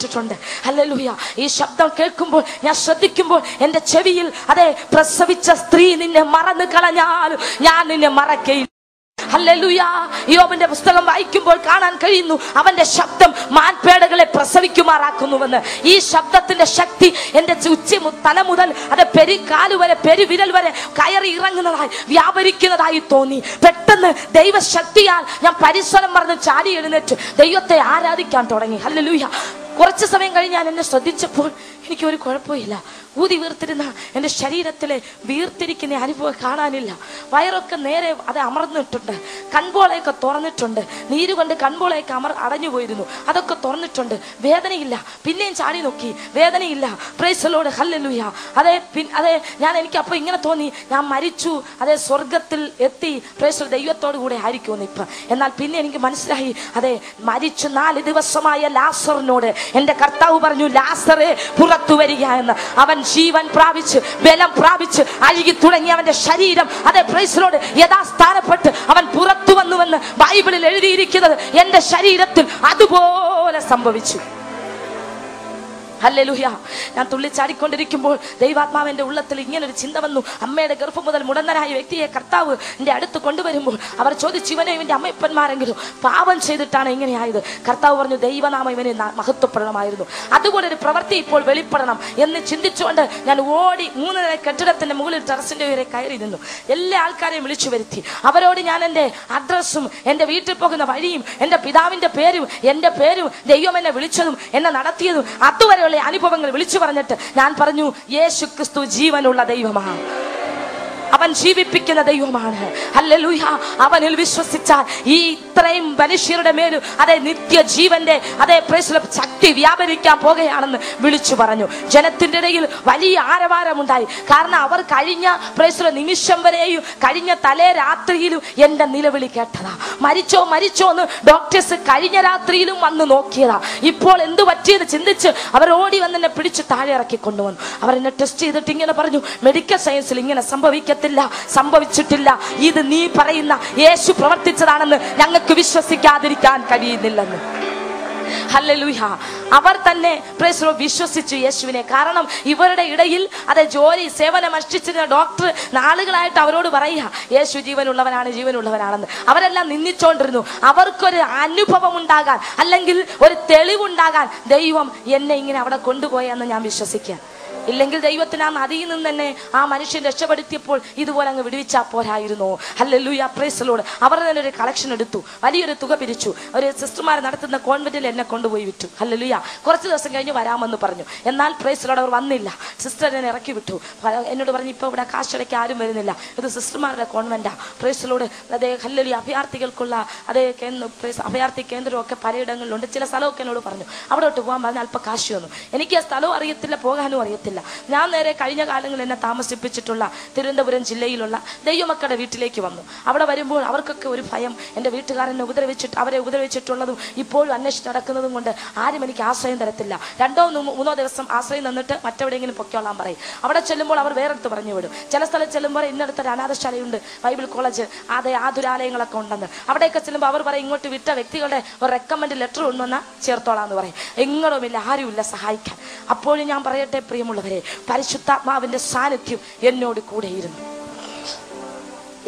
വെച്ചിട്ടുണ്ട് ഹല്ലേലൂയ. ഈ ശബ്ദം കേൾക്കുമ്പോൾ ഞാൻ ശ്രദ്ധിക്കുമ്പോൾ എന്റെ ചെവിയിൽ അതെ പ്രസവിച്ച സ്ത്രീ നിന്നെ മറന്നു കളഞ്ഞാലും ഞാൻ നിന്നെ മറക്കയില്ല. ഹല്ലേലൂയ. യോബിന്റെ പുസ്തകം വായിക്കുമ്പോൾ കാണാൻ കഴിയുന്നു അവന്റെ ശബ്ദം മാൻപേടകളെ പ്രസവിക്കുമാറാക്കുന്നുവെന്ന്. ഈ ശബ്ദത്തിന്റെ ശക്തി എന്റെ ഉച്ച തല മുതൽ അത് പെരിക്കാൽ വരെ പെരുവിരൽ വരെ കയറി ഇറങ്ങുന്നതായി വ്യാപരിക്കുന്നതായി തോന്നി. പെട്ടെന്ന് ദൈവശക്തിയാൽ ഞാൻ പരിസരം മറന്ന് ചാടി എഴുന്നേറ്റ് ദൈവത്തെ ആരാധിക്കാൻ തുടങ്ങി. ഹല്ലേലൂയ. കുറച്ച് സമയം കഴിഞ്ഞ് ഞാൻ എന്നെ ശ്രദ്ധിച്ചപ്പോൾ എനിക്ക് ഒരു കുഴപ്പമില്ല. ഊതി വീർത്തിരുന്ന എന്റെ ശരീരത്തിലെ വീർത്തിരിക്കുന്ന അനുഭവം കാണാനില്ല. വയറൊക്കെ നേരെ അത് അമർന്നിട്ടുണ്ട്. കൺപോളയൊക്കെ തുറന്നിട്ടുണ്ട്. നീര് കൊണ്ട് കൺപോളയൊക്കെ അമർ അടഞ്ഞു പോയിരുന്നു അതൊക്കെ തുറന്നിട്ടുണ്ട്. വേദനയില്ല. പിന്നെയും ചാടി നോക്കി. വേദനയില്ല. പ്രൈസലോട് ഹല്ലലുയ അതെ പിൻ അതെ ഞാൻ എനിക്ക് അപ്പോൾ ഇങ്ങനെ തോന്നി. ഞാൻ മരിച്ചു. അതെ സ്വർഗത്തിൽ എത്തി. പ്രൈസൽ ദൈവത്തോട് കൂടെ ആയിരിക്കുമെന്ന് ഇപ്പം. എന്നാൽ പിന്നെ എനിക്ക് മനസ്സിലായി. അതെ മരിച്ചു നാല് ദിവസമായ ലാസറിനോട് എന്റെ കർത്താവ് പറഞ്ഞു ലാസറെ പുറത്തു വരിക എന്ന്. അവൻ ജീവൻ പ്രാപിച്ച് ബലം പ്രാപിച്ച് അഴുകി തുടങ്ങി അവന്റെ ശരീരം. അതേ പ്രൈസിനോട് യഥാസ്ഥാനപ്പെട്ട് അവൻ പുറത്തു വന്നുവെന്ന് ബൈബിളിൽ എഴുതിയിരിക്കുന്നത് എന്റെ ശരീരത്തിൽ അതുപോലെ സംഭവിച്ചു. ഹല്ലേലൂയ ഞാൻ തുള്ളിച്ചാടിക്കൊണ്ടിരിക്കുമ്പോൾ ദൈവാത്മാവ് എന്റെ ഉള്ളത്തിൽ ഇങ്ങനെ ഒരു ചിന്ത വന്നു. അമ്മയുടെ ഗർഭം മുതൽ മുടന്തനായ വ്യക്തിയെ കർത്താവ് എന്റെ അടുത്ത് കൊണ്ടുവരുമ്പോൾ അവർ ചോദിച്ചു ഇവനെ ഇവന്റെ അമ്മയപ്പന്മാരെങ്കിലും പാപം ചെയ്തിട്ടാണ് ഇങ്ങനെയായത്? കർത്താവ് പറഞ്ഞു ദൈവനാമം ഇവനെ മഹത്വപ്പെടണമായിരുന്നു. അതുപോലെ ഒരു പ്രവൃത്തി ഇപ്പോൾ വെളിപ്പെടണം. എന്ന് ചിന്തിച്ചുകൊണ്ട് ഞാൻ ഓടി മൂന്ന് നില കെട്ടിടത്തിന്റെ മുകളിൽ ടെറസിന്റെ ഉയരെ കയറി നിന്നു. എല്ലാ ആൾക്കാരെയും വിളിച്ചു വരുത്തി. അവരോട് ഞാൻ എന്റെ അഡ്രസ്സും എന്റെ വീട്ടിൽ പോകുന്ന വഴിയും എന്റെ പിതാവിന്റെ പേരും എന്റെ പേരും ദൈവം എന്നെ വിളിച്ചതും എന്നെ നടത്തിയതും അതുവരെയുള്ള അനുഭവങ്ങൾ വിളിച്ചു പറഞ്ഞിട്ട് ഞാൻ പറഞ്ഞു യേശു ക്രിസ്തു ജീവനുള്ള ദൈവമാണ് അവൻ ജീവിപ്പിക്കുന്ന ദൈവമാണ്. ഹല്ലേലൂയ. അവനിൽ വിശ്വസിച്ചാൽ ഈ ഇത്രയും മനുഷ്യരുടെ മേലും അതേ നിത്യജീവന്റെ അതേ പ്രശ്ന ശക്തി വ്യാപരിക്കാൻ പോകുകയാണെന്ന് വിളിച്ചു പറഞ്ഞു. ജനത്തിന്റെ ഇടയിൽ വലിയ ആരവാരമുണ്ടായി. കാരണം അവർ കഴിഞ്ഞ പ്രശ്ന നിമിഷം വരെയും കഴിഞ്ഞ തലേ രാത്രിയിലും എന്റെ നിലവിളി കേട്ടതാ. മരിച്ചോ മരിച്ചോ എന്ന് ഡോക്ടേഴ്സ് കഴിഞ്ഞ രാത്രിയിലും വന്ന് നോക്കിയതാ. ഇപ്പോൾ എന്ത് പറ്റിയെന്ന് ചിന്തിച്ച് അവർ ഓടി വന്ന് എന്നെ പിടിച്ച് താഴെ ഇറക്കി കൊണ്ടുവന്നു. അവർ എന്നെ ടെസ്റ്റ് ചെയ്തിട്ട് ഇങ്ങനെ പറഞ്ഞു. മെഡിക്കൽ സയൻസിൽ ഇങ്ങനെ സംഭവിക്കത്തില്ല. സംഭവിച്ചിട്ടില്ല ഇത് നീ പറയുന്ന യേശു പ്രവർത്തിച്ചതാണെന്ന് ഞങ്ങൾക്ക് വിശ്വസിക്കാതിരിക്കാൻ കഴിയുന്നില്ലെന്ന്. ഹല്ലേലൂയ അവർ തന്നെ പ്രശ്നം വിശ്വസിച്ചു യേശുവിനെ. കാരണം ഇവരുടെ ഇടയിൽ അതെ ജോലി സേവനം അനുഷ്ഠിച്ചിരുന്ന ഡോക്ടർ നാളുകളായിട്ട് അവരോട് പറയുക യേശു ജീവനുള്ളവനാണ് ജീവനുള്ളവനാണെന്ന്. അവരെല്ലാം നിന്ദിച്ചോണ്ടിരുന്നു. അവർക്കൊരു അനുഭവം ഉണ്ടാകാൻ അല്ലെങ്കിൽ ഒരു തെളിവുണ്ടാകാൻ ദൈവം എന്നെ ഇങ്ങനെ അവിടെ കൊണ്ടുപോയെന്ന് ഞാൻ വിശ്വസിക്കുക ഇല്ലെങ്കിൽ ദൈവത്തിന് ആ നദിയിൽ നിന്ന് തന്നെ ആ മനുഷ്യൻ രക്ഷപ്പെടുത്തിയപ്പോൾ ഇതുപോലെ അങ്ങ് വിടുവിച്ചാ പോരായിരുന്നു. ഹല്ലേലൂയ പ്രൈസലോട് അവർ തന്നെ ഒരു കളക്ഷൻ എടുത്തു. വലിയൊരു തുക പിരിച്ചു. ഒരു സിസ്റ്റർമാർ നടത്തുന്ന കോൺവെന്റിൽ എന്നെ കൊണ്ടുപോയി വിട്ടു. ഹല്ലേലൂയ കുറച്ച് ദിവസം കഴിഞ്ഞ് വരാമെന്ന് പറഞ്ഞു. എന്നാൽ പ്രൈസലോട് അവർ വന്നില്ല. സിസ്റ്റർ എന്നെ ഇറക്കി വിട്ടു. എന്നോട് പറഞ്ഞു ഇപ്പോൾ ഇവിടെ കാശടയ്ക്ക് ആരും വരുന്നില്ല. ഇത് സിസ്റ്റർമാരുടെ കോൺവെന്റാ പ്രൈസലോട് അതേ ഹല്ലേലൂയ അഭയാർത്ഥികൾക്കുള്ള അതേ അഭയാർത്ഥി കേന്ദ്രമൊക്കെ പലയിടങ്ങളിലുണ്ട്. ചില സ്ഥലമൊക്കെ എന്നോട് പറഞ്ഞു. അവിടോട്ട് പോകാൻ പറഞ്ഞാൽ അല്പം കാശ് വന്നു എനിക്ക് ആ സ്ഥലവും അറിയത്തില്ല പോകാനും അറിയത്തില്ല. ഞാൻ നേരെ കഴിഞ്ഞ കാലങ്ങളിൽ എന്നെ താമസിപ്പിച്ചിട്ടുള്ള തിരുവനന്തപുരം ജില്ലയിലുള്ള ദൈവമക്കളുടെ വീട്ടിലേക്ക് വന്നു. അവിടെ വരുമ്പോൾ അവർക്കൊക്കെ ഒരു ഭയം. എന്റെ വീട്ടുകാരനെ ഉപദ്രവിച്ചിട്ട് അവരെ ഉപദ്രവിച്ചിട്ടുള്ളതും ഇപ്പോഴും അന്വേഷിച്ച് നടക്കുന്നതും കൊണ്ട് ആരും എനിക്ക് ആശ്രയം തരത്തില്ല. രണ്ടോ മൂന്നോ- ദിവസം ആശ്രയം തന്നിട്ട് മറ്റെവിടെയെങ്കിലും പൊക്കോളാൻ പറയും. അവിടെ ചെല്ലുമ്പോൾ അവർ വേറെടുത്ത് പറഞ്ഞു വിടും. ചില സ്ഥലത്ത് ചെല്ലുമ്പോൾ ഇന്നടുത്തൊരു അനാഥശാലയുണ്ട്. Bible college. അതേ ആതുരാലയങ്ങളൊക്കെ ഉണ്ടെന്ന്. അവിടെയൊക്കെ ചെല്ലുമ്പോൾ അവർ പറയും ഇങ്ങോട്ട് വിട്ട വ്യക്തികളുടെ ഒരു റെക്കമെൻഡ് ലെറ്റർ ഉണ്ടെന്നാൽ ചേർത്തോളാം എന്ന് പറയും. എങ്ങോട്ടുമില്ല ആരുമില്ല സഹായിക്കാൻ. അപ്പോഴും ഞാൻ പറയട്ടെ പ്രിയമുള്ളവരെ പരിശുദ്ധാത്മാവിന്റെ സാന്നിധ്യം എന്നോട് കൂടെയിരുന്നു.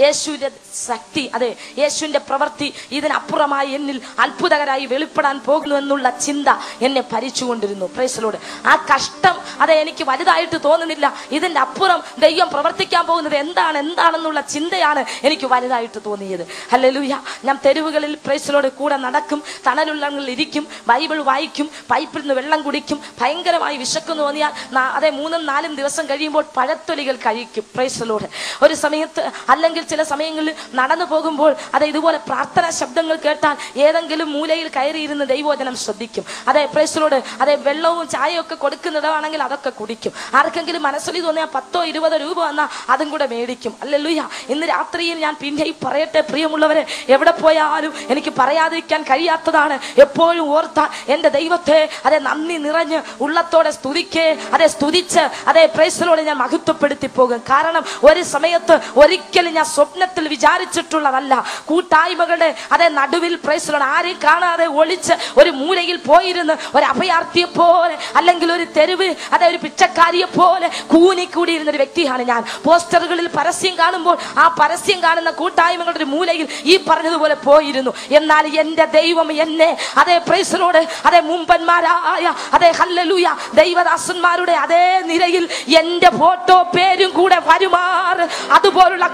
യേശുവിന്റെ ശക്തി അതെ യേശുവിന്റെ പ്രവൃത്തി ഇതിനപ്പുറമായി എന്നിൽ അത്ഭുതകരായി വെളിപ്പെടാൻ പോകുന്നു എന്നുള്ള ചിന്ത എന്നെ ഭരിച്ചുകൊണ്ടിരുന്നു. പ്രേസലോട് ആ കഷ്ടം അതെ എനിക്ക് വലുതായിട്ട് തോന്നുന്നില്ല. ഇതിന്റെ അപ്പുറം ദൈവം പ്രവർത്തിക്കാൻ പോകുന്നത് എന്താണ് എന്താണെന്നുള്ള ചിന്തയാണ് എനിക്ക് വലുതായിട്ട് തോന്നിയത്. ഹല്ലേലൂയ ഞാൻ തെരുവുകളിൽ പ്രേസലോട് കൂടെ നടക്കും തണലുള്ളങ്ങളിൽ ഇരിക്കും ബൈബിൾ വായിക്കും പൈപ്പിൽ നിന്ന് വെള്ളം കുടിക്കും ഭയങ്കരമായി വിശക്കുന്നു തോന്നിയാൽ അതെ മൂന്നും നാലും ദിവസം കഴിയുമ്പോൾ പഴത്തൊലികൾ കഴിക്കും. പ്രേസലോട് ഒരു സമയത്ത് അല്ലെങ്കിൽ ചില സമയങ്ങളിൽ നടന്നു പോകുമ്പോൾ അതെ ഇതുപോലെ പ്രാർത്ഥനാ ശബ്ദങ്ങൾ കേട്ടാൽ ഏതെങ്കിലും മൂലയിൽ കയറിയിരുന്ന് ദൈവോചനം ശ്രദ്ധിക്കും. അതെ പ്രേസിനോട് അതെ വെള്ളവും ചായയും ഒക്കെ കൊടുക്കുന്നിടമാണെങ്കിൽ അതൊക്കെ കുടിക്കും. ആർക്കെങ്കിലും മനസ്സിൽ തോന്നിയാൽ പത്തോ ഇരുപതോ രൂപ വന്നാൽ അതും കൂടെ മേടിക്കും. അല്ലല്ലുയ്യ ഇന്ന് രാത്രിയിൽ ഞാൻ പിന്നെയും പറയട്ടെ പ്രിയമുള്ളവരെ എവിടെ പോയാലും എനിക്ക് പറയാതിരിക്കാൻ കഴിയാത്തതാണ്. എപ്പോഴും ഓർത്താൻ എന്റെ ദൈവത്തെ അതെ നന്ദി നിറഞ്ഞ് ഉള്ളത്തോടെ സ്തുതിക്കേ അതെ സ്തുതിച്ച് അതെ പ്രേസിനോട് ഞാൻ മഹത്വപ്പെടുത്തി പോകും കാരണം ഒരു സമയത്ത് ഒരിക്കലും ഞാൻ സ്വപ്നത്തിൽ വിചാരിച്ചിട്ടുള്ളതല്ല. കൂട്ടായ്മകളുടെ അതേ നടുവിൽ പ്രേസിലാണ് ആരെയും കാണാതെ ഒളിച്ച് ഒരു മൂലയിൽ പോയിരുന്ന് ഒരു അഭയാർത്ഥിയെ പോലെ അല്ലെങ്കിൽ ഒരു തെരുവ് അതെ ഒരു പിച്ചക്കാരിയെ പോലെ കൂനിക്കൂടിയിരുന്ന ഒരു വ്യക്തിയാണ് ഞാൻ. പോസ്റ്ററുകളിൽ പരസ്യം കാണുമ്പോൾ ആ പരസ്യം കാണുന്ന കൂട്ടായ്മകളുടെ ഒരു മൂലയിൽ ഈ പറഞ്ഞതുപോലെ പോയിരുന്നു. എന്നാൽ എന്റെ ദൈവം എന്നെ അതേ പ്രൈസലോട് അതേ മുമ്പന്മാരായ അതേ ഹല്ലലൂയ ദൈവദാസന്മാരുടെ അതേ നിരയിൽ എന്റെ ഫോട്ടോ പേരും കൂടെ വരുമാറ് അതുപോലുള്ള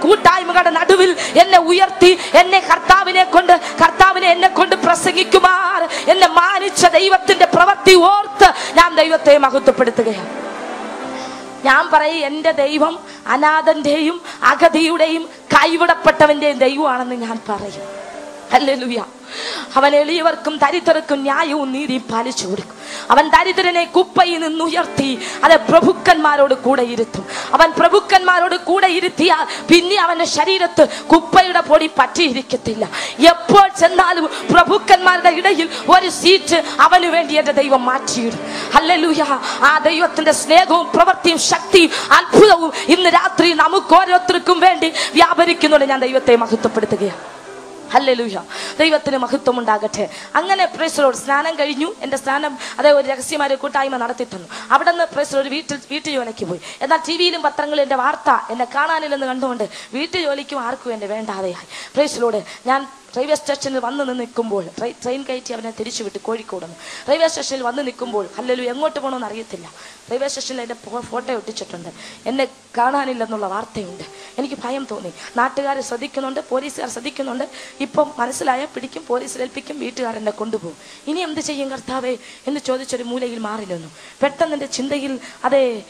കൂട്ടായ്മകളുടെ നടുവിൽ എന്നെ ഉയർത്തി എന്നെ കർത്താവിനെ കൊണ്ട് കർത്താവിനെ എന്നെ കൊണ്ട് പ്രസംഗിക്കുമാർ എന്നെ മാനിച്ച ദൈവത്തിന്റെ പ്രവൃത്തി ഓർത്ത് ഞാൻ ദൈവത്തെ മഹത്വപ്പെടുത്തുകയാണ്. ഞാൻ പറയും എന്റെ ദൈവം അനാഥന്റെയും അഗതിയുടെയും കൈവിടപ്പെട്ടവന്റെയും ദൈവമാണെന്ന് ഞാൻ പറയും. അവൻ എളിയവർക്കും ദരിദ്രർക്കും ന്യായവും നീതിയും പാലിച്ചു കൊടുക്കും. അവൻ ദരിദ്രനെ കുപ്പയിൽ നിന്ന് ഉയർത്തി അത് പ്രഭുക്കന്മാരോട് കൂടെ ഇരുത്തും. അവൻ പ്രഭുക്കന്മാരോട് കൂടെ ഇരുത്തിയാൽ പിന്നെ അവന്റെ ശരീരത്ത് കുപ്പയുടെ പൊടി പറ്റിയിരിക്കത്തില്ല. എപ്പോൾ ചെന്നാലും പ്രഭുക്കന്മാരുടെ ഇടയിൽ ഒരു സീറ്റ് അവന് വേണ്ടി എന്റെ ദൈവം മാറ്റിയിടും. ഹല്ലേലൂയ. ആ ദൈവത്തിന്റെ സ്നേഹവും പ്രവൃത്തിയും ശക്തിയും അത്ഭുതവും ഇന്ന് രാത്രി നമുക്ക് ഓരോരുത്തർക്കും വേണ്ടി വ്യാപരിക്കുന്നുണ്ട്. ഞാൻ ദൈവത്തെ മഹത്വപ്പെടുത്തുകയാണ്. ഹല്ലേലൂയ. ദൈവത്തിന് മഹത്വം ഉണ്ടാകട്ടെ അങ്ങനെ പ്രേസലോട് സ്നാനം കഴിഞ്ഞു. എന്റെ സ്നാനം അതേ ഒരു രഹസ്യമായ ഒരു കൂട്ടായ്മ നടത്തി തന്നു അവിടെ നിന്ന് പ്രേസലോട് വീട്ടിൽ വീട്ടു ജോലിക്ക് പോയി. എന്നാൽ ടി വിയിലും പത്രങ്ങളിലും എന്റെ വാർത്ത എന്നെ കാണാനില്ലെന്ന് കണ്ടുകൊണ്ട് വീട്ടു ജോലിക്കും ആർക്കും എന്നെ വേണ്ടാതെയായി. പ്രേസലോട് ഞാൻ റെയിൽവേ സ്റ്റേഷനിൽ വന്ന് നിൽക്കുമ്പോൾ ട്രെയിൻ കയറ്റി അവനെ തിരിച്ചു വിട്ട് കോഴിക്കോട് റെയിൽവേ സ്റ്റേഷനിൽ വന്ന് നിൽക്കുമ്പോൾ അല്ലല്ലോ എങ്ങോട്ട് പോകണമെന്ന് അറിയത്തില്ല. റെയിൽവേ സ്റ്റേഷനിൽ എന്റെ ഫോട്ടോ ഒട്ടിച്ചിട്ടുണ്ട്. എന്നെ കാണാനില്ലെന്നുള്ള വാർത്തയുണ്ട്. എനിക്ക് ഭയം തോന്നി. നാട്ടുകാർ ശ്രദ്ധിക്കുന്നുണ്ട് പോലീസുകാർ ശ്രദ്ധിക്കുന്നുണ്ട്. ഇപ്പം മനസ്സിലായ പിടിക്കും പോലീസ് ഏൽപ്പിക്കും വീട്ടുകാരെന്നെ കൊണ്ടുപോകും. ഇനി എന്ത് ചെയ്യും കർത്താവേ? എന്ന് ചോദിച്ചൊരു മൂലയിൽ മാറി നിന്നു പെട്ടെന്ന് എന്റെ ചിന്തയിൽ അതെ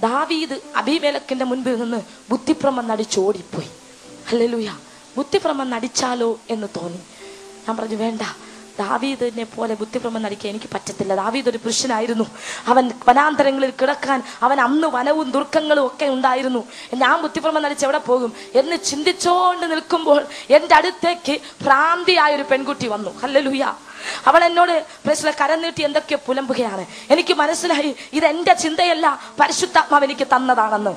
ദാവീദ് അഭിമേലക്കിന്റെ മുൻപിൽ നിന്ന് ബുദ്ധിപ്രമം നടിച്ച് ഓടിപ്പോയി ഹല്ലേലൂയ. ബുദ്ധിഭ്രമം നടിച്ചാലോ എന്ന് തോന്നി. ഞാൻ പറഞ്ഞു വേണ്ട. ദാവീദിനെ പോലെ ബുദ്ധിഭ്രമം നടിക്കാൻ എനിക്ക് പറ്റത്തില്ല. ദാവീദ് ഒരു പുരുഷനായിരുന്നു. അവൻ വനാന്തരങ്ങളിൽ കിടക്കാൻ അവൻ അന്ന് വനവും ദുർഗങ്ങളും ഒക്കെ ഉണ്ടായിരുന്നു. ഞാൻ ബുദ്ധിഭ്രമം നടിച്ച് എവിടെ പോകും? എന്ന് ചിന്തിച്ചുകൊണ്ട് നിൽക്കുമ്പോൾ എന്റെ അടുത്തേക്ക് ഭ്രാന്തിയായ ഒരു പെൺകുട്ടി വന്നു. ഹല്ലേലൂയ. അവൾ എന്നോട് പ്രശ്നം കരം നീട്ടി എന്തൊക്കെയോ പുലമ്പുകയാണ്? എനിക്ക് മനസ്സിലായി ഇത് എന്റെ ചിന്തയല്ല. പരിശുദ്ധാത്മാവ് എനിക്ക് തന്നതാണെന്ന്.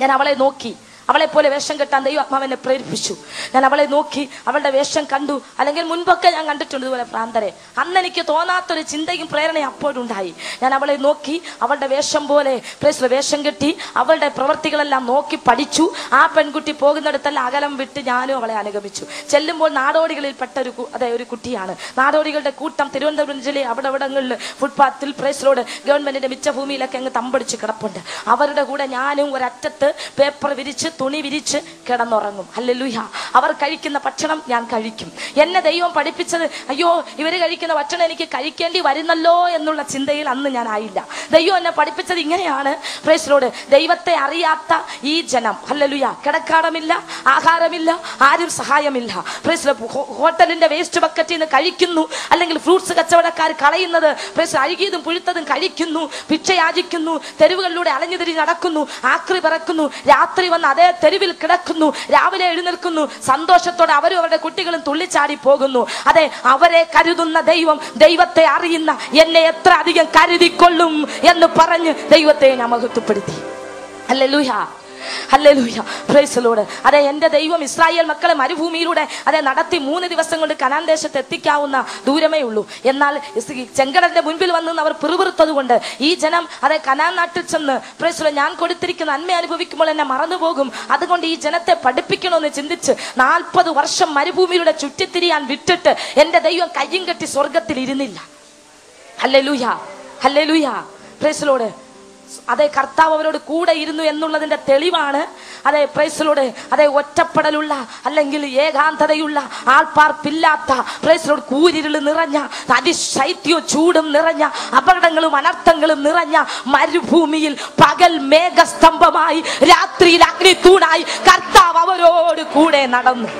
ഞാൻ അവളെ നോക്കി. അവളെ പോലെ വേഷം കെട്ടാൻ ദൈവാത്മാവെന്നെ പ്രേരിപ്പിച്ചു. ഞാൻ അവളെ നോക്കി അവളുടെ വേഷം കണ്ടു. അല്ലെങ്കിൽ മുൻപൊക്കെ ഞാൻ കണ്ടിട്ടുണ്ട് ഇതുപോലെ പ്രാന്തരെ അന്ന് എനിക്ക് തോന്നാത്തൊരു ചിന്തയും പ്രേരണയും അപ്പോഴുണ്ടായി. ഞാൻ അവളെ നോക്കി അവളുടെ വേഷം പോലെ വേഷം കെട്ടി അവളുടെ പ്രവൃത്തികളെല്ലാം നോക്കി പഠിച്ചു. ആ പെൺകുട്ടി പോകുന്നിടത്തെല്ലാം അകലം വിട്ട് ഞാനും അവളെ അനുഗമിച്ചു. ചെല്ലുമ്പോൾ നാടോടികളിൽ പെട്ട ഒരു അതെ ഒരു കുട്ടിയാണ്. നാടോടികളുടെ കൂട്ടം തിരുവനന്തപുരം ജില്ലയിൽ അവിടെ ഇവിടങ്ങളിൽ ഫുട്പാത്തിൽ പ്രൈസ് റോഡ് ഗവൺമെന്റിന്റെ മിച്ചഭൂമിയിലൊക്കെ അങ്ങ് തമ്പടിച്ച് കിടപ്പുണ്ട്. അവരുടെ കൂടെ ഞാനും ഒരറ്റത്ത് പേപ്പർ വിരിച്ച് തുണി വിരിച്ച് കിടന്നുറങ്ങും. ഹല്ലേലൂയ. അവർ കഴിക്കുന്ന ഭക്ഷണം ഞാൻ കഴിക്കും. എന്നെ ദൈവം പഠിപ്പിച്ചത് അയ്യോ ഇവർ കഴിക്കുന്ന ഭക്ഷണം എനിക്ക് കഴിക്കേണ്ടി വരുന്നല്ലോ എന്നുള്ള ചിന്തയിൽ അന്ന് ഞാൻ ആയില്ല. ദൈവം എന്നെ പഠിപ്പിച്ചത് ഇങ്ങനെയാണ്. റോഡ് ദൈവത്തെ അറിയാത്ത ഈ ജനം ഹല്ലേലൂയ കിടക്കാടമില്ല ആഹാരമില്ല ആരും സഹായമില്ല. ലോ- ഹോട്ടലിന്റെ വേസ്റ്റ് ബക്കറ്റിൽ നിന്ന് കഴിക്കുന്നു. അല്ലെങ്കിൽ ഫ്രൂട്ട്സ് കച്ചവടക്കാർ കളയുന്നത് പ്രൈസ് അഴുകിയതും പുഴുത്തതും കഴിക്കുന്നു ഭിക്ഷയാചിക്കുന്നു തെരുവുകളിലൂടെ അലഞ്ഞു തിരിഞ്ഞ് നടക്കുന്നു ആക്രി പറക്കുന്നു. രാത്രി വന്ന് അതേ തെരുവിൽ കിടക്കുന്നു രാവിലെ എഴുന്നേൽക്കുന്നു സന്തോഷത്തോടെ അവരും അവരുടെ കുട്ടികളും തുള്ളിച്ചാടി പോകുന്നു. അതെ അവരെ കരുതുന്ന ദൈവം ദൈവത്തെ അറിയുന്ന എന്നെ എത്ര അധികം കരുതിക്കൊള്ളും എന്ന് പറഞ്ഞ് ദൈവത്തെ ഞാൻ മഹത്വപ്പെടുത്തി. അല്ലെ ഹല്ലേലൂയ അതെ എന്റെ ദൈവം ഇസ്രായേൽ മക്കളെ മരുഭൂമിയിലൂടെ അതെ നടത്തി മൂന്ന് ദിവസം കൊണ്ട് കനാൻ ദേശത്ത് എത്തിക്കാവുന്ന ദൂരമേ ഉള്ളൂ. എന്നാൽ ചെങ്കടന്റെ മുൻപിൽ വന്ന് അവർ പിറുപിറുത്തത് കൊണ്ട് ഈ ജനം അതെ കനാൻ നാട്ടിൽ ചെന്ന് പ്രൈസ് ലോർഡ് ഞാൻ കൊടുത്തിരിക്കുന്ന നന്മ അനുഭവിക്കുമ്പോൾ എന്നെ മറന്നുപോകും. അതുകൊണ്ട് ഈ ജനത്തെ പഠിപ്പിക്കണമെന്ന് ചിന്തിച്ച് നാൽപ്പത് വർഷം മരുഭൂമിയിലൂടെ ചുറ്റിത്തിരിയാൻ വിട്ടിട്ട് എന്റെ ദൈവം കയ്യും കെട്ടി സ്വർഗത്തിൽ ഇരുന്നില്ല ഹല്ലേലൂയ ഹല്ലേലൂയ പ്രൈസലോട് അതെ കർത്താവ് അവരോട് കൂടെ ഇരുന്നു എന്നുള്ളതിന്റെ തെളിവാണ്. അതെ പ്രേസിലൂടെ അതെ ഒറ്റപ്പെടലുള്ള അല്ലെങ്കിൽ ഏകാന്തതയുള്ള ആൾപ്പാർപ്പില്ലാത്ത പ്രൈസലോട് കൂരിരുൾ നിറഞ്ഞ അതിശൈത്യവും ചൂടും നിറഞ്ഞ അപകടങ്ങളും അനർത്ഥങ്ങളും നിറഞ്ഞ മരുഭൂമിയിൽ പകൽ മേഘസ്തംഭമായി രാത്രിയിൽ അഗ്നിത്തൂണായി കർത്താവ് അവരോട് കൂടെ നടന്നു.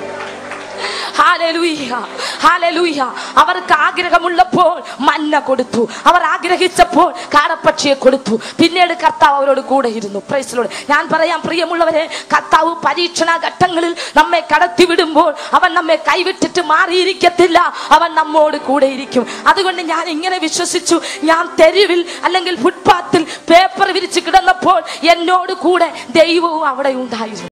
അവർക്ക് ആഗ്രഹമുള്ളപ്പോൾ മന്ന കൊടുത്തു. അവർ ആഗ്രഹിച്ചപ്പോൾ കാടപ്പക്ഷിയെ കൊടുത്തു. പിന്നീട് കർത്താവ് അവരോട് കൂടെ ഇരുന്നു. പ്രൈസിലോട് ഞാൻ പറയാം പ്രിയമുള്ളവരെ കർത്താവ് പരീക്ഷണ ഘട്ടങ്ങളിൽ നമ്മെ കടത്തി വിടുമ്പോൾ അവൻ നമ്മെ കൈവിട്ടിട്ട് മാറിയിരിക്കത്തില്ല. അവൻ നമ്മോട് കൂടെ ഇരിക്കും. അതുകൊണ്ട് ഞാൻ ഇങ്ങനെ വിശ്വസിച്ചു. ഞാൻ തെരുവിൽ അല്ലെങ്കിൽ ഫുട്പാത്തിൽ പേപ്പർ വിരിച്ച് കിടന്നപ്പോൾ എന്നോട് കൂടെ ദൈവവും അവിടെ ഉണ്ടായിരുന്നു.